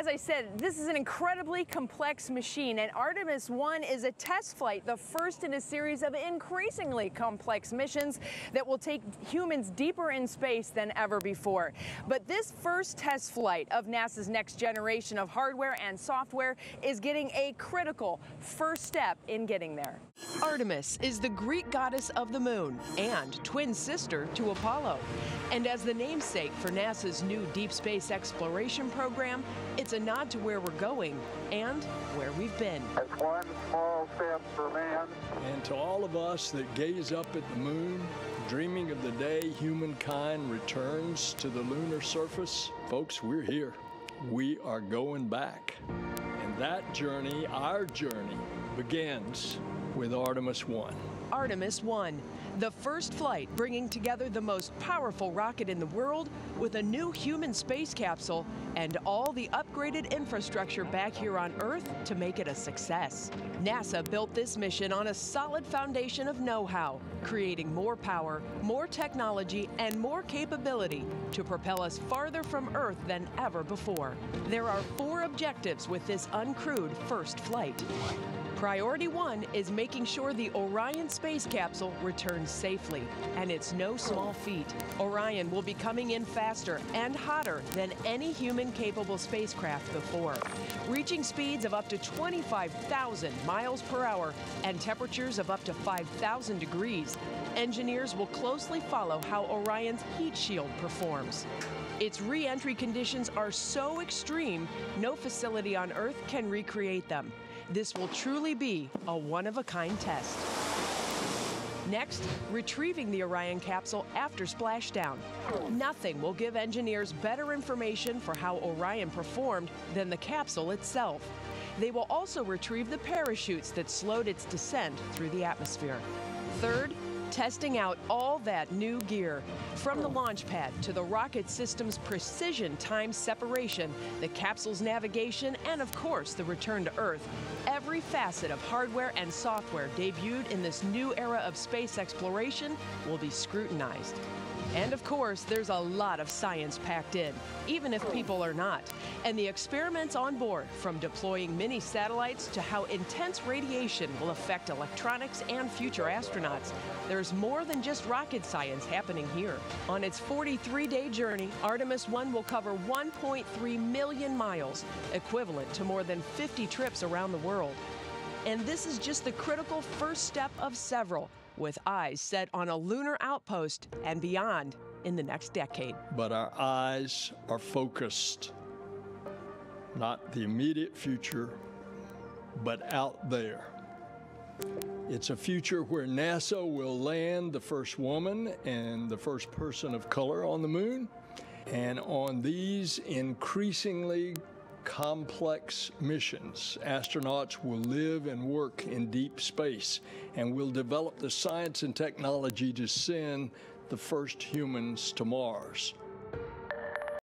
As I said, this is an incredibly complex machine, and Artemis 1 is a test flight, the first in a series of increasingly complex missions that will take humans deeper in space than ever before. But this first test flight of NASA's next generation of hardware and software is getting a critical first step in getting there. Artemis is the Greek goddess of the moon and twin sister to Apollo. And as the namesake for NASA's new deep space exploration program, it's a nod to where we're going and where we've been. That's one small step for man. And to all of us that gaze up at the moon, dreaming of the day humankind returns to the lunar surface, folks, we're here. We are going back. And that journey, our journey, begins with Artemis 1. Artemis 1, the first flight bringing together the most powerful rocket in the world with a new human space capsule and all the upgraded infrastructure back here on Earth to make it a success. NASA built this mission on a solid foundation of know-how, creating more power, more technology, and more capability to propel us farther from Earth than ever before. There are four objectives with this uncrewed first flight. Priority one is making sure the Orion space capsule returns safely, and it's no small feat. Orion will be coming in faster and hotter than any human-capable spacecraft before, reaching speeds of up to 25,000 miles per hour and temperatures of up to 5,000 degrees. Engineers will closely follow how Orion's heat shield performs. Its re-entry conditions are so extreme, no facility on Earth can recreate them. This will truly be a one-of-a-kind test. Next, retrieving the Orion capsule after splashdown. Nothing will give engineers better information for how Orion performed than the capsule itself. They will also retrieve the parachutes that slowed its descent through the atmosphere. Third, testing out all that new gear. From the launch pad to the rocket system's precision time separation, the capsule's navigation, and of course the return to Earth, every facet of hardware and software debuted in this new era of space exploration will be scrutinized. And of course, there's a lot of science packed in, even if people are not. And the experiments on board, from deploying mini satellites to how intense radiation will affect electronics and future astronauts, there's more than just rocket science happening here. On its 43 day journey, Artemis 1 will cover 1.3 million miles, equivalent to more than 50 trips around the world. And this is just the critical first step of several with eyes set on a lunar outpost and beyond in the next decade. But our eyes are focused, not the immediate future, but out there. It's a future where NASA will land the first woman and the first person of color on the moon. And on these increasingly complex missions. Astronauts will live and work in deep space and will develop the science and technology to send the first humans to Mars.